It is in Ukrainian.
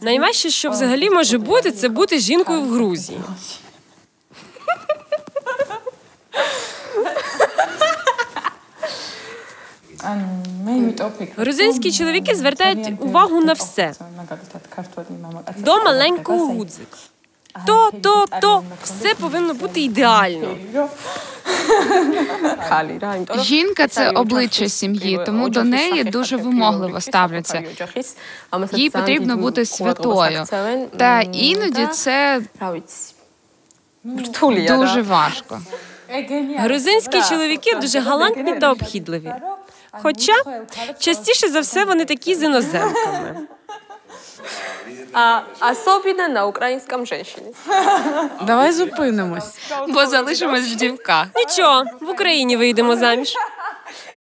Найважче, що взагалі може бути, це бути жінкою в Грузії. Грузинські чоловіки звертають увагу на все. До маленького гудзика. То, то, то, все повинно бути ідеально. Жінка це обличчя сім'ї, тому до неї дуже вимогливо ставляться. Їй потрібно бути святою. Та іноді це дуже важко. Грузинські чоловіки дуже галантні та обхідливі. Хоча частіше за все вони такі з іноземками. А особливо на українському жінці. Давай зупинимось. Бо залишимось в дівках. Нічого, в Україні вийдемо заміж.